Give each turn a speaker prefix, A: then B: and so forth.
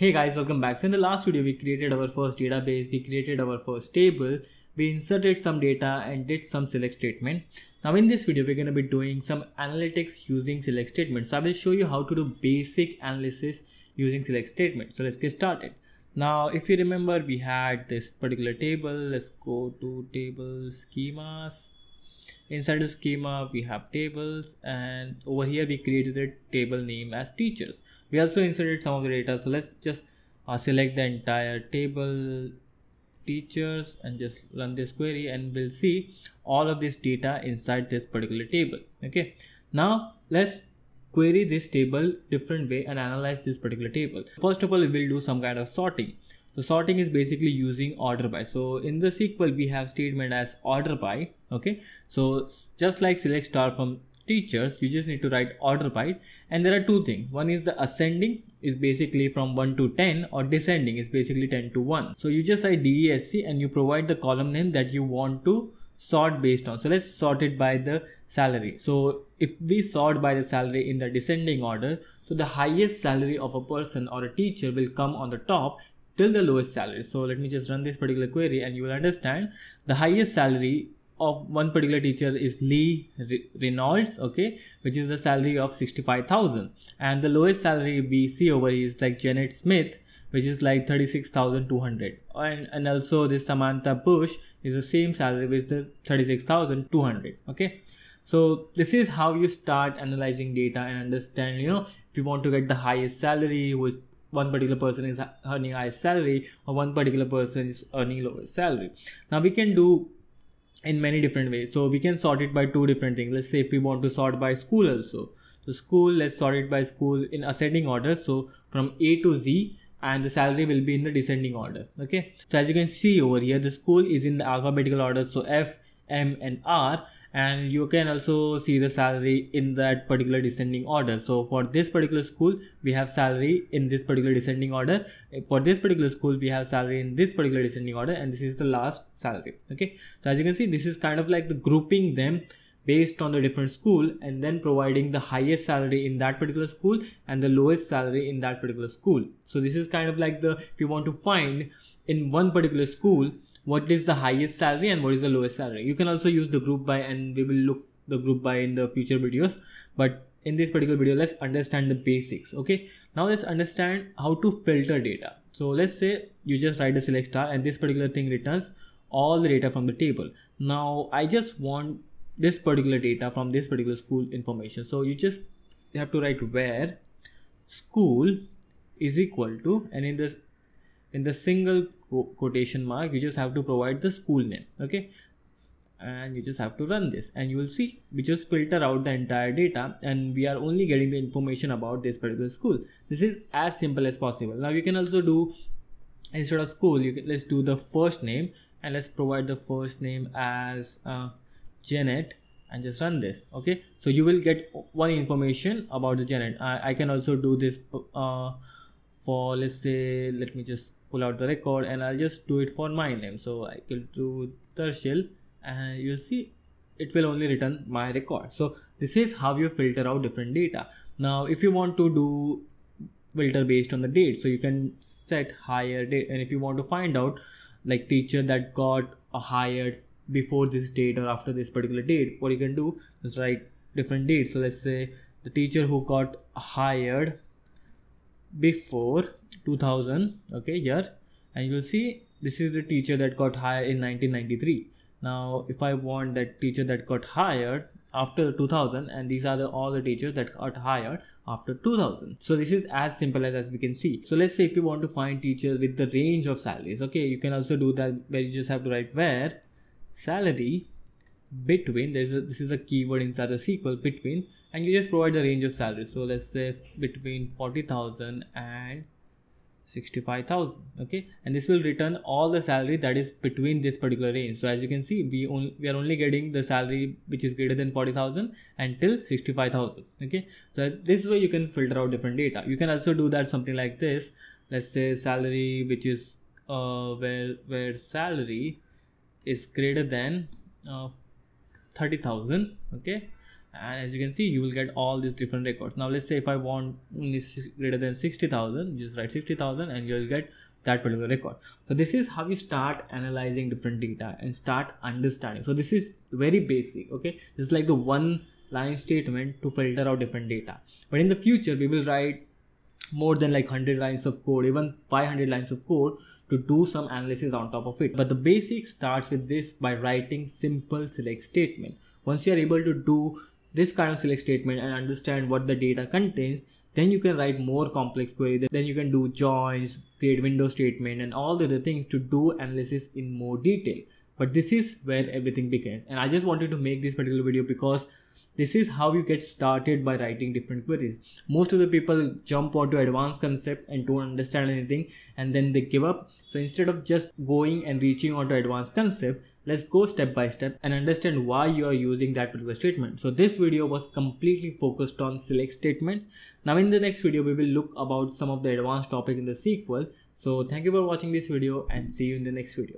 A: Hey guys, welcome back. So in the last video, we created our first database, we created our first table, we inserted some data and did some select statement. Now in this video, we're going to be doing some analytics using select statement. So I will show you how to do basic analysis using select statement. So let's get started. Now, if you remember, we had this particular table. Let's go to table schemas. Inside the schema, we have tables and over here we created a table name as teachers. We also inserted some of the data so let's just uh, select the entire table teachers and just run this query and we'll see all of this data inside this particular table okay? Now let's query this table different way and analyze this particular table. First of all we will do some kind of sorting so sorting is basically using order by. So in the sql we have statement as order by okay? So just like select star from teachers you just need to write order by. And there are two things. One is the ascending is basically from 1 to 10 or descending is basically 10 to 1 so you just write desc and you provide the column name that you want to sort based on. So let's sort it by the salary. So if we sort by the salary in the descending order so the highest salary of a person or a teacher will come on the top till the lowest salary so let me just run this particular query and you will understand the highest salary of one particular teacher is Lee Reynolds, okay, which is the salary of 65,000. And the lowest salary we see over is like Janet Smith, which is like 36,200. And, and also this Samantha Bush is the same salary with the 36,200, okay. So this is how you start analyzing data and understand, you know, if you want to get the highest salary, who is one particular person is earning high salary or one particular person is earning lower salary. Now we can do in many different ways. So we can sort it by two different things. Let's say if we want to sort by school also. So school let's sort it by school in ascending order. So from a to z and the salary will be in the descending order. Okay? So as you can see over here the school is in the alphabetical order. So f m and r and you can also see the salary in that particular descending order. So for this particular school we have salary in this particular descending order. For this particular school we have salary in this particular descending order and this is the last salary okay? So as you can see this is kind of like the grouping them based on the different school and then providing the highest salary in that particular school and the lowest salary in that particular school. So this is kind of like the if you want to find in one particular school what is the highest salary and what is the lowest salary. You can also use the group by and we will look the group by in the future videos. But in this particular video let's understand the basics okay? Now let's understand how to filter data. So let's say you just write a select star and this particular thing returns all the data from the table. Now i just want this particular data from this particular school information. So you just have to write where school is equal to and in this in the single quotation mark you just have to provide the school name okay? And you just have to run this. And you will see we just filter out the entire data and we are only getting the information about this particular school. This is as simple as possible. Now you can also do instead of school you can let's do the first name and let's provide the first name as uh, janet and just run this okay? So you will get one information about the janet. I, I can also do this uh, for let's say let me just pull out the record and I'll just do it for my name. So I will do Darshil and you'll see it will only return my record. So this is how you filter out different data. Now if you want to do filter based on the date so you can set higher date. And if you want to find out like teacher that got hired before this date or after this particular date what you can do is write different dates. So let's say the teacher who got hired before 2000 okay here. And you'll see this is the teacher that got hired in 1993 now if i want that teacher that got hired after 2000 and these are the, all the teachers that got hired after 2000 so this is as simple as, as we can see. So let's say if you want to find teachers with the range of salaries okay you can also do that where you just have to write where salary between there's a, this is a keyword inside the SQL between and you just provide the range of salary so let's say between 40000 and 65000 okay? And this will return all the salary that is between this particular range. So as you can see we only we are only getting the salary which is greater than 40000 until 65000 okay? So this way you can filter out different data. You can also do that something like this. Let's say salary which is uh, where where salary is greater than uh, 30000 okay and as you can see you will get all these different records. Now let's say if i want greater than 60000 just write 60000 and you'll get that particular record. So this is how you start analyzing different data and start understanding. So this is very basic okay? This is like the one line statement to filter out different data. But in the future we will write more than like 100 lines of code even 500 lines of code to do some analysis on top of it. But the basic starts with this by writing simple select statement. Once you are able to do this kind of select statement and understand what the data contains then you can write more complex query then you can do joins create window statement and all the other things to do analysis in more detail. But this is where everything begins. And i just wanted to make this particular video because this is how you get started by writing different queries. Most of the people jump onto advanced concept and don't understand anything and then they give up. So instead of just going and reaching onto advanced concept, let's go step by step and understand why you are using that particular statement. So this video was completely focused on select statement. Now in the next video, we will look about some of the advanced topic in the SQL. So thank you for watching this video and see you in the next video.